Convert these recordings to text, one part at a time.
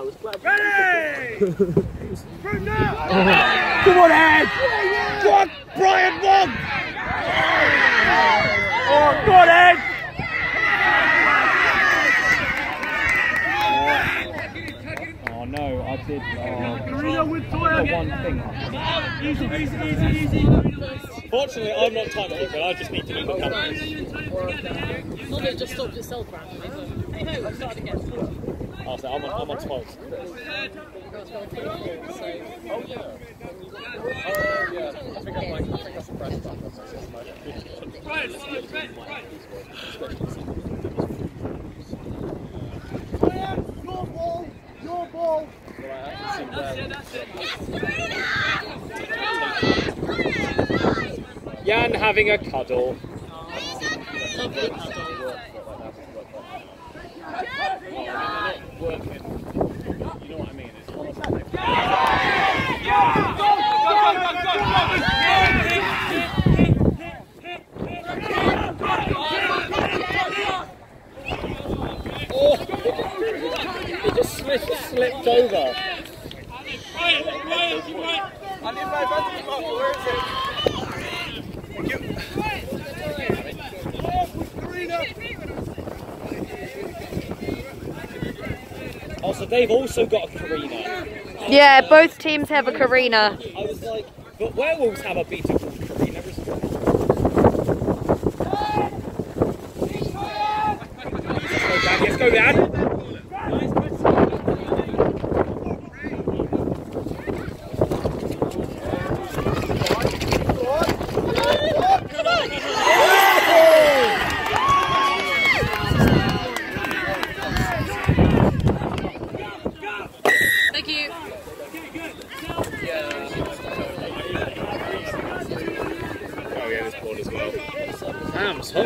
I was glad. Ready! From now! Come on, Ed! What? Brian Wong! Oh, go on, Ed! Oh no, I did. Uh, oh, Marino with Toya. one thing. Easy, easy, easy, easy. Fortunately, I'm not timekeeper. I just need to do the companies. Not just stopped itself randomly, but hey ho, I started again. Oh, so I'm on, I'm on 12. Oh yeah. Oh yeah. I think I'm like, I think the press stuff. Right, right, right. Your ball, your ball. That's it, that's it. Jan having a cuddle. lovely cuddle. Working. You know what I mean? It's honestly. Oh! It just slipped, slipped over. Right, right, right. I need my button. Where is it? Oh, so they've also got a Karina. Yeah, both teams have a Karina. I was like, but werewolves have a beta called Karina as well. Let's go, Dan. Let's go, Dan. Thank you. Oh yeah, this board as well. Damn, so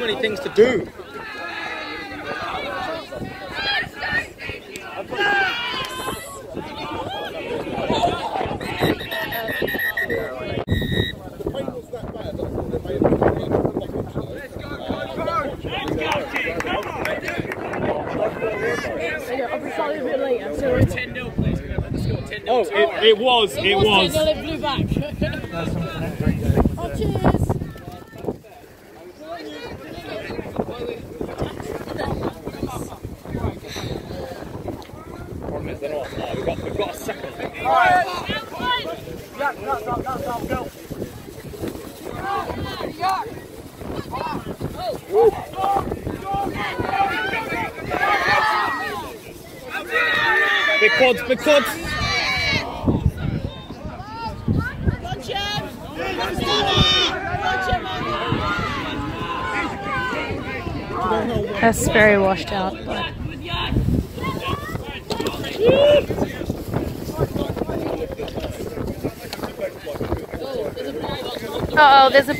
many things to do. I'll be sorry a bit later. So we're 10 0, please. Oh, it, it was, it was. 10 0, it blew back. oh, cheers. Problem is, they're not. Oh, uh, we've got, we've got a second. Big quads, big quads. That's very washed out. Uh oh, there's a.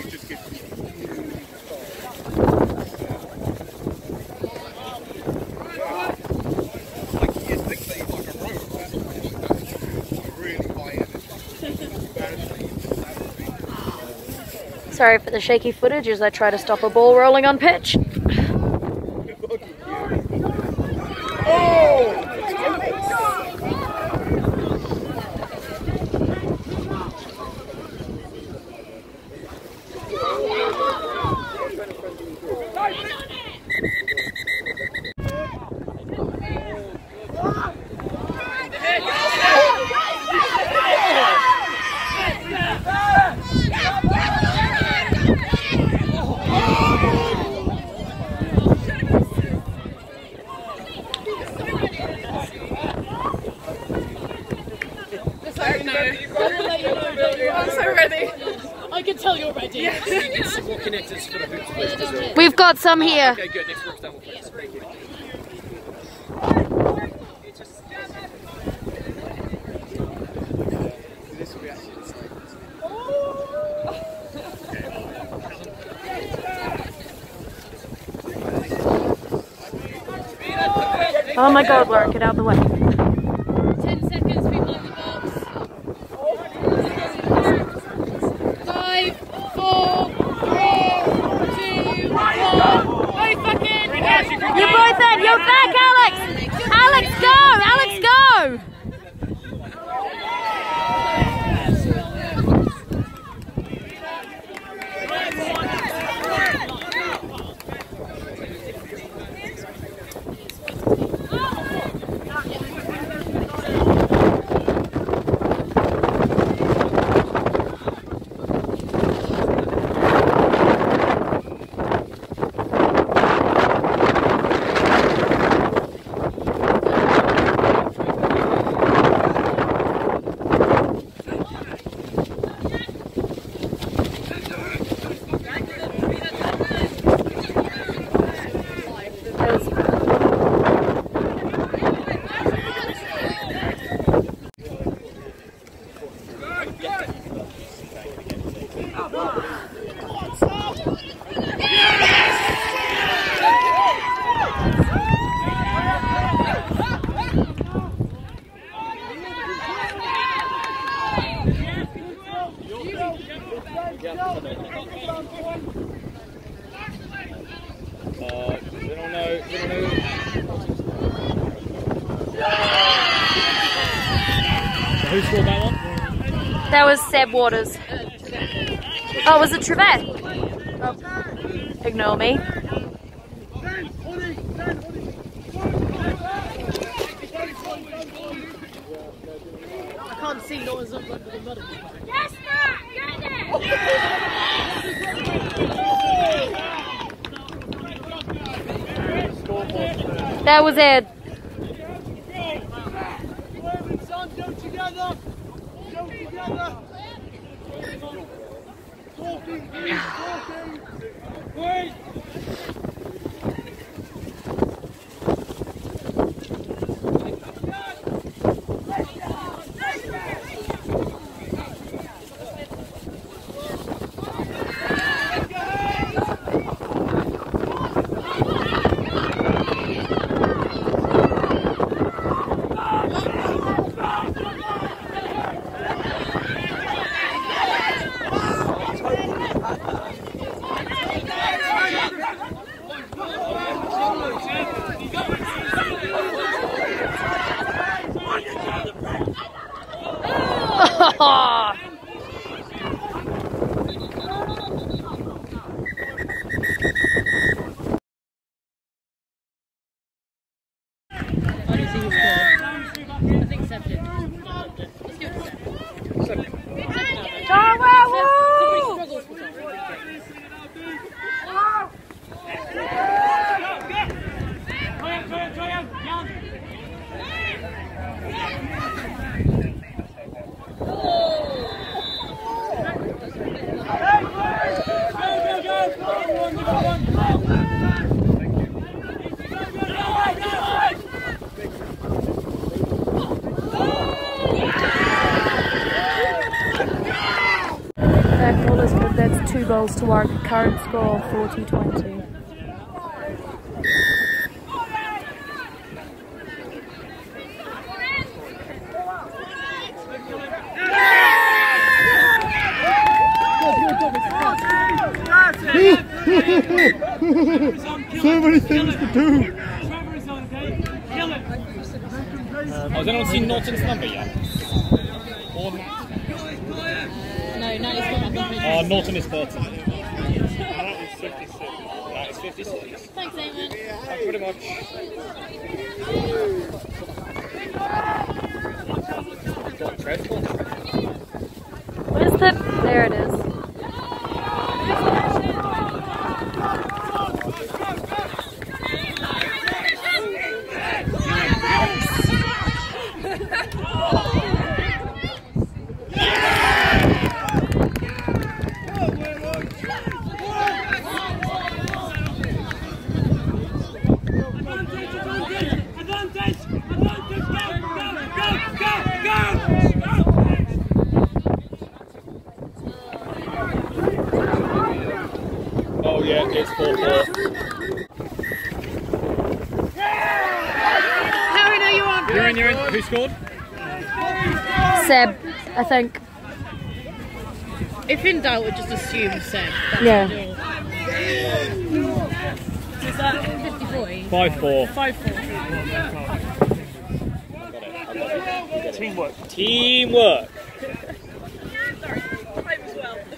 Sorry for the shaky footage as I try to stop a ball rolling on pitch. I'm so ready. I can tell you're ready. What connectors for the hoops, please? 'cause they're- some oh, here. Okay, good. Next work's done. Thank you. Oh my god, Lauren, get out of the way. 10 seconds, people in the box. Five, four, three, two, one. Go fucking! You're both in! You're back, Alex! Alex, go! Alex, go! Who scored that one? That was Seb Waters. Oh, was it Trevette? Oh. Ignore me. I can't see no one's up under the mud. That was Ed. Wait. I didn't see who scored. I think Seb did. Let's give it to Seb. Seb. Somebody struggles for something. That goal is good. That's two goals to our current score, 40-20. So many things to do. Uh, oh, has anyone seen Norton's number yet? Or, No, no, it's not my Norton is 30. That is 56. That is 56. Thanks, Eamon. Thank you very much. Got dreadful. Where's the... There it is. Oh yeah, it's 4 4. Harry, no, you're on. You're in, you're in. Who scored? Seb, I think. If in doubt, we just assume Seb. That's Yeah. the. Is that 50 40? 5 4. 5 4. Teamwork. Teamwork.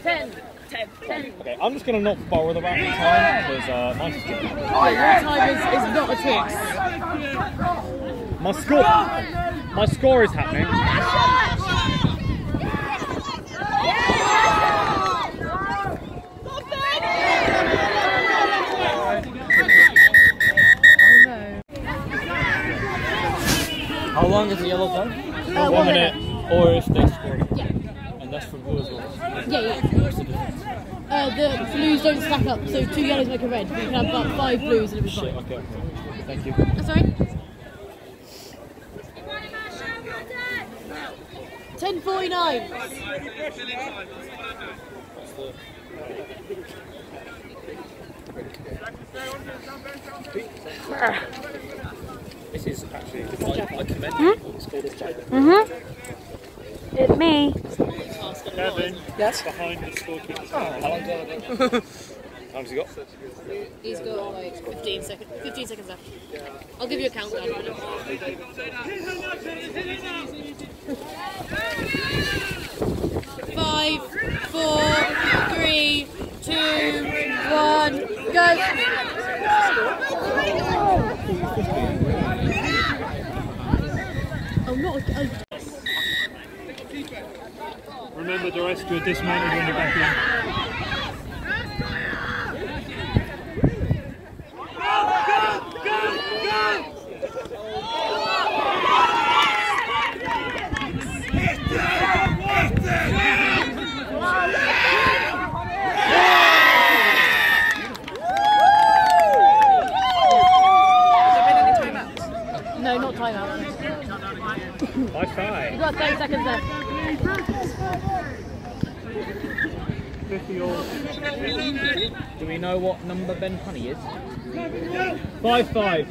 10. 10. 10. Okay, I'm just gonna not borrow the back time because uh, mine's just good. Your time is, is not a twix. My score. My score is happening. How long is the yellow card? Uh, One minute, or if they score. Yeah. And that's for blue as well. Yeah, yeah. Uh, the blues don't stack up, so two yellows make a red. But you can have about five blues and it'll be Shit, fine. okay. Thank you. That's alright. Ten forty nine. This is actually, I, I commend you. It's called a Mm-hmm. It me. Kevin. Yes? Behind the scorekeeper. How long do I go? time's he got? He's got like 15 seconds. 15 seconds left. I'll give you a countdown. Five, four, three, two, one, go. Oh, not again. Remember the rescue dismounted when you're back in. No, not timeout. High five. You've got 30 seconds left. 50 all. We know what number Ben Honey is? 5 5.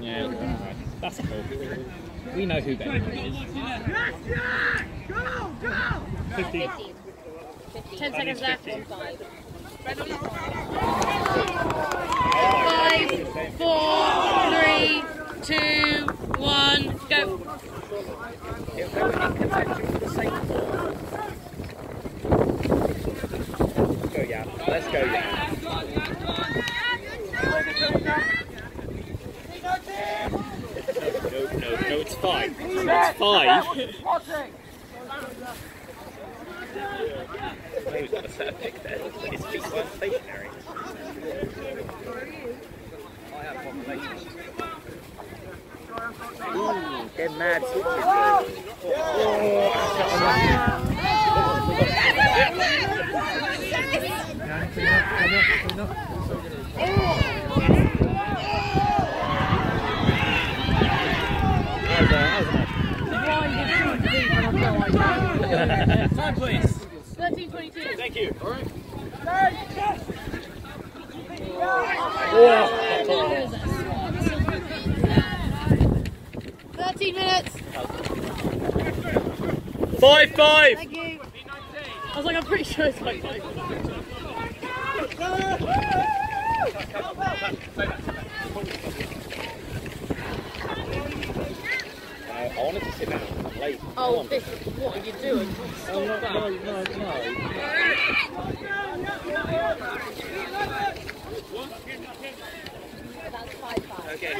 Yeah, that's cool. We know who Ben Honey is. 50. 10 seconds left. Five, four, three, two, one, go. Go, yeah. Let's go, yeah. No, no, no, it's five. It's five. He's got a set of pick there. His feet weren't stationary. Ooh, they're mad switches. Time, please. 13, 22. Thank you. Thirteen minutes. Five, five. Thank you. I was like, I'm pretty sure it's like five. I wanted to sit down. I'm late. Oh, this, what are you doing? Stop that. No, no, no.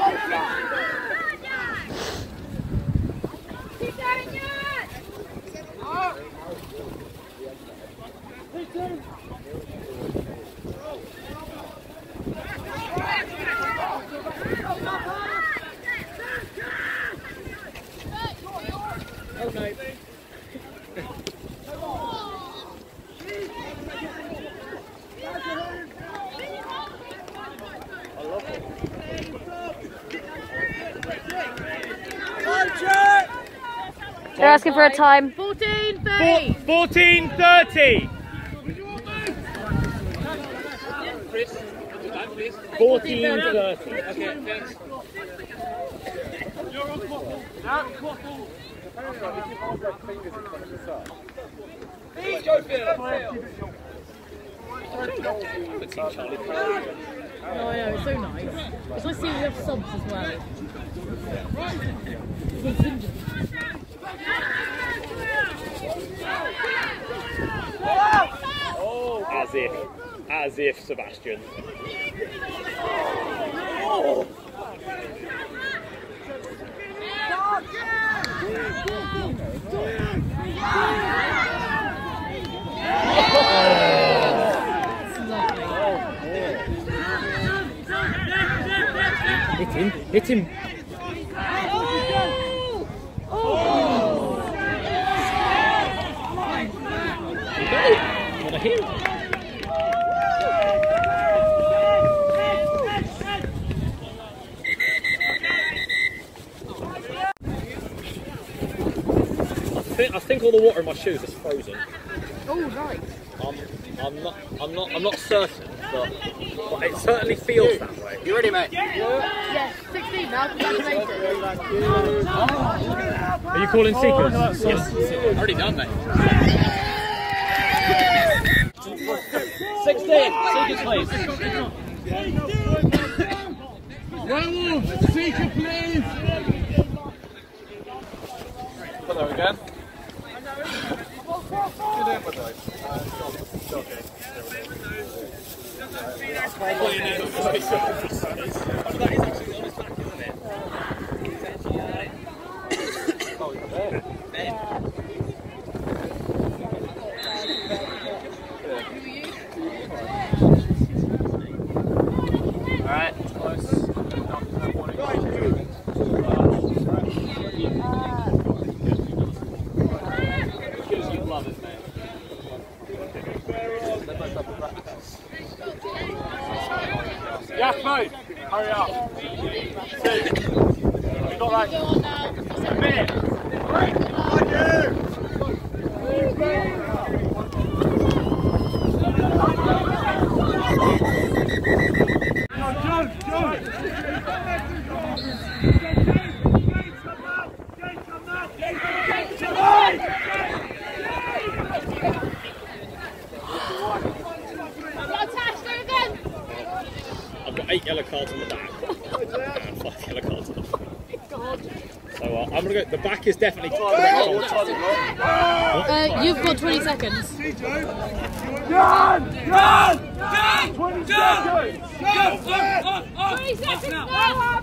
Oh asking for a time. 14, 30. 14 30. 14, 30. Oh, yeah, it's so nice. It's nice seeing we have subs as well. As if, as if, Sebastian. Hit him, hit him. What a hit. I think, I think all the water in my shoes is frozen. Oh, right. I'm, I'm not, I'm not, I'm not certain, but, but it certainly feels that way. You ready, mate? Yes, 16 now. Congratulations. Are you calling sequence? Yes, already done, mate. 16, Seekers, please. Werewolf, seeker, please. Put there again. Alright, Yes, mate. Hurry up. Two. You got that? A minute. I've got eight yellow cards on the back. And five yellow cards on the front. So uh, I'm gonna go. The back is definitely. Uh, you've got 20 seconds. Run! Run! Run! 20 seconds! Go! 20 seconds. Now,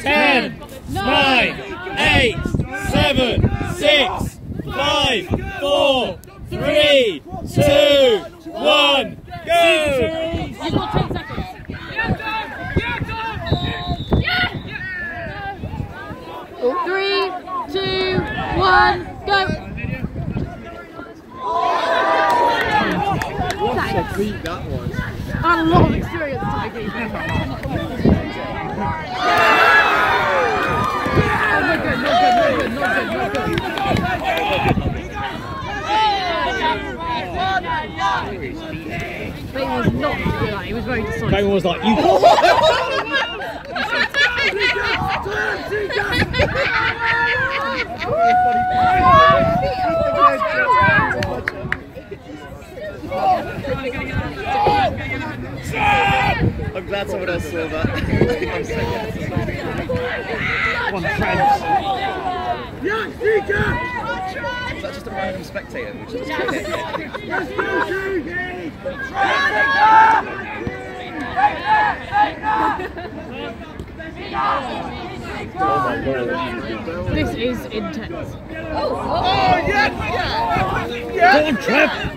Ten, nine, eight, seven, six, five, four, three, two, one, go! You've got 10 seconds. Three, two, one, go. I had a lot of experience. Oh, not good, not good, not good, not good, not good. But he was not good at it, he was very decisive. Damon was like, you. I'm glad someone else saw that. One France. Is that just a random spectator? Which is This is intense. Go on, Trev! Yes, Jan! Jan is just.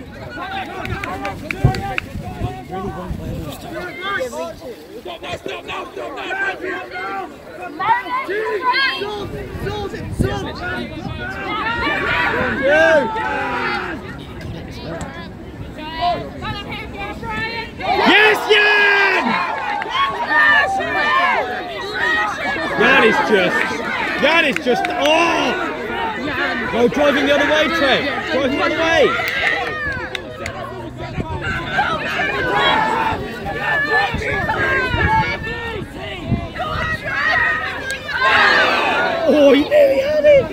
Jan is just. Oh! No, driving the other way, Trev. Driving the other way. Oh, he nearly had it.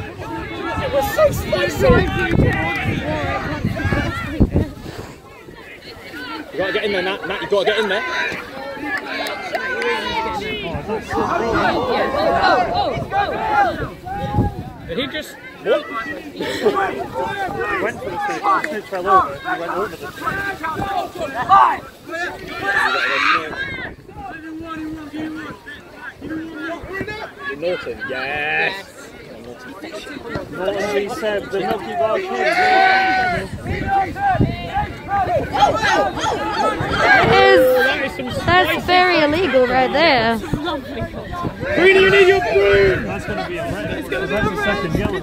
It was so spicy. You gotta get in there, Nat. Nat, you gotta get in there. Did he just. What? Went for the snake. The snake fell over. He went over the snake. Norton. Yes. Norton V said the Milky Bar King. That That is some is, that's very illegal right there. Greedy, you need your broom! That's going to be a red. Because that's the second yellow.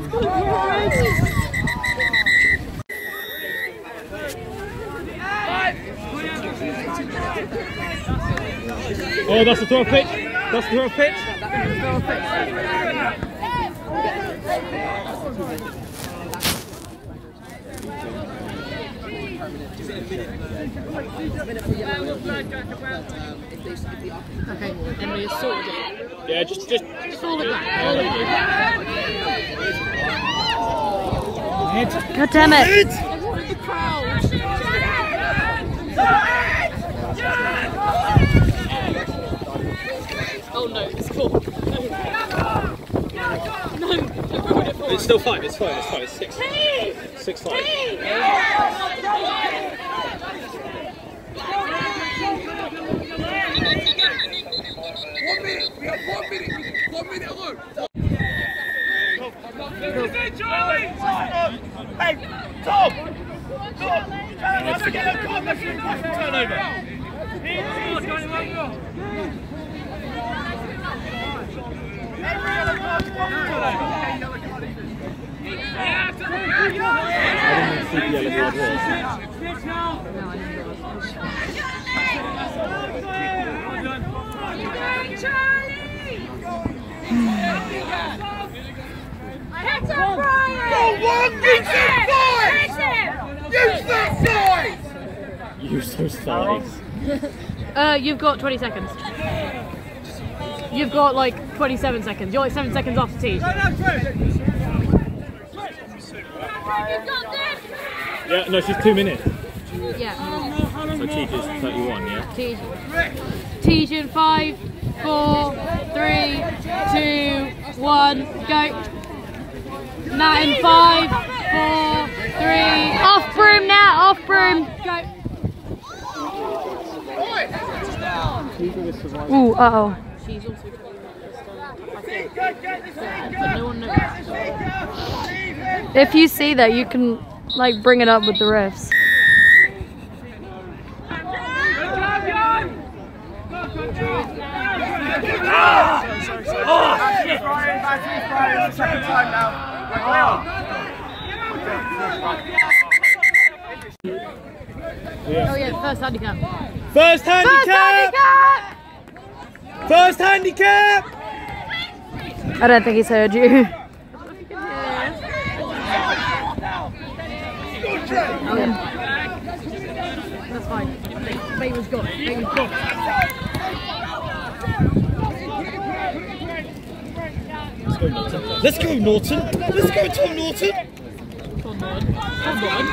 Oh, that's the throw pitch. That's the throw pitch. Okay, Emily has sorted it. Yeah, just, just. Just all of that. All of that. God damn it. Oh no, it's cool. No, no, no, ruin it for It's still fine, it's fine, it's fine. It's six. Six five. I didn't even see the yellow card was. Use those thighs. Uh, you've got 20 seconds. You've got like 27 seconds. You're like 7 seconds off the tee. Yeah, no, she's two minutes. Yeah. So Cheek is 31, yeah? Tee. Tees in 5, 4, 3, 2, 1, go. In 5, 4, 3, Off broom now, off broom. go. Ooh, uh oh. One. If you see that, you can like bring it up with the refs. Second time now. Oh yeah, first handicap. First handicap! First handicap! I don't think he's heard you. Oh, That's fine. Baby's got it. Baby's got it. Let's go, Norton. Let's go, Tom Norton. Come on. Come on.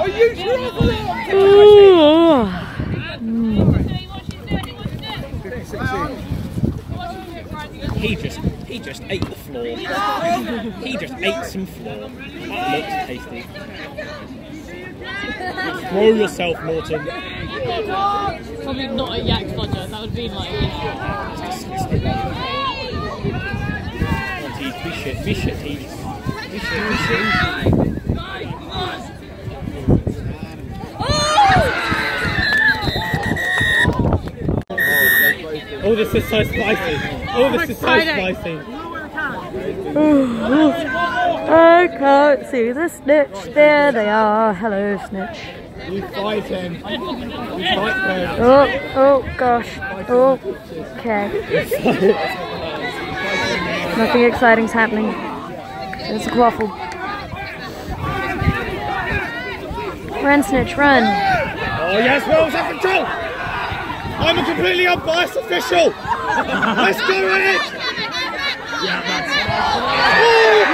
Are you travelling? He just, he just ate the floor. he just ate some floor. That looks tasty. Throw yourself, Norton. Probably not a yak fudger. That would be like. Oh, this is so spicy. Oh, this is so spicy. I can't see the snitch. There they are. Hello, snitch. You fight him. You fight him. Oh, oh gosh. Oh, okay. Nothing exciting's happening. There's a quaffle. Run, snitch, run. Oh yes, Wells have control. I'm a completely unbiased official. Let's go, Ed. Oh,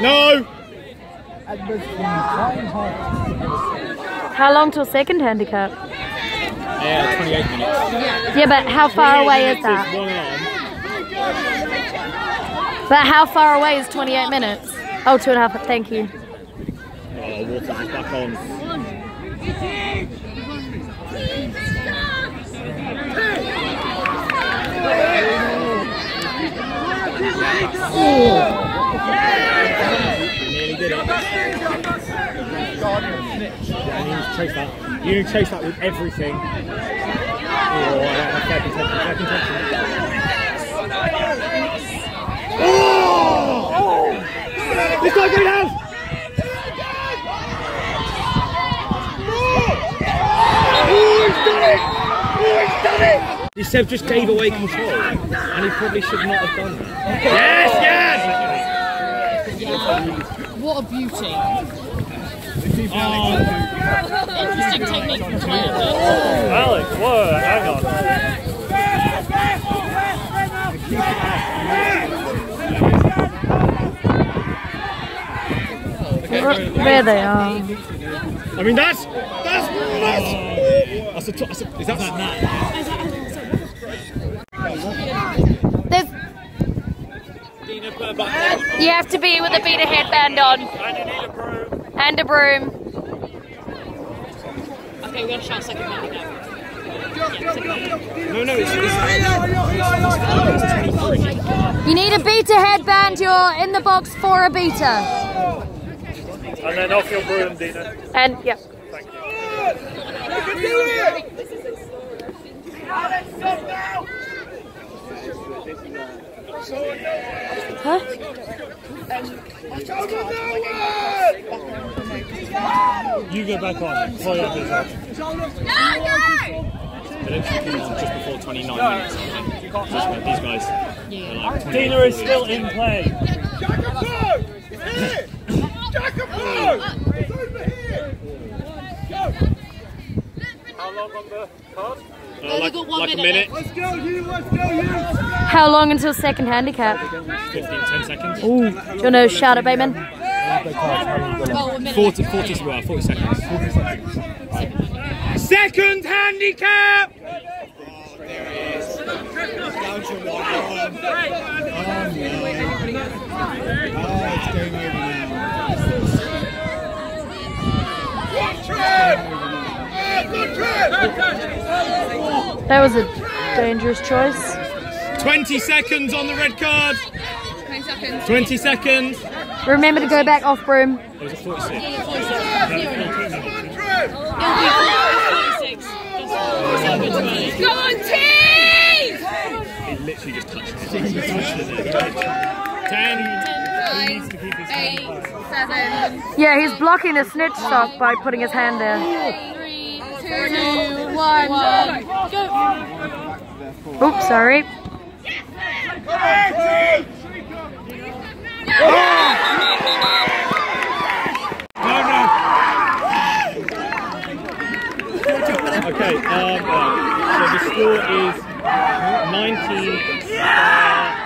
No! How long till second handicap? Yeah, 28 minutes. Yeah, but how far away is that? But how far away is 28 minutes? Oh, two and a half. Thank you. Oh, water's back on. Nearly did it. Yeah, you need to chase that. You to chase that with everything. Oh, fair contention, fair contention. Oh! This guy going out! He Seb just gave away control, and he probably should not have done that. Yes, yes! What a beauty. Oh. Interesting technique from Claire. Alex, whoa, hang on. There they are. I mean, that's that's that's. That's a, t- that's a, is that There's, you have to be with a beater headband on And you need a broom. and a broom. Okay, we're gonna shout second handicap. No, no, it's, it's You need a beater headband. You're in the box for a beater. And then off your broom, Dina. And yep. Thank you. You can do it! Alex, stop now! Huh? Come on now, You go back on. Chloe, I'll do that. just before 29 minutes. Just, these guys are like Dina is still in play. Jacopo! Here! Jacopo! It's over here! Go! How long on the card? Uh, like, got one like a minute. minute, Let's go, you! Let's go, you! How long until second handicap? 15, 10 seconds. Ooh. Do you want to shout it, Bateman? Oh, a 40, 40 as well, 40 seconds. Second handicap! That was a dangerous choice. 20 seconds on the red card. 20 seconds. Remember to go back off broom. It was a 46. Go on, team! It literally just touched it. He touched it there. 10. He needs to keep his hand Eight, seven, Yeah, he's blocking the snitch sock by putting his hand there. Two, one, go. Oops, sorry. Okay, um, right. so the score is 19.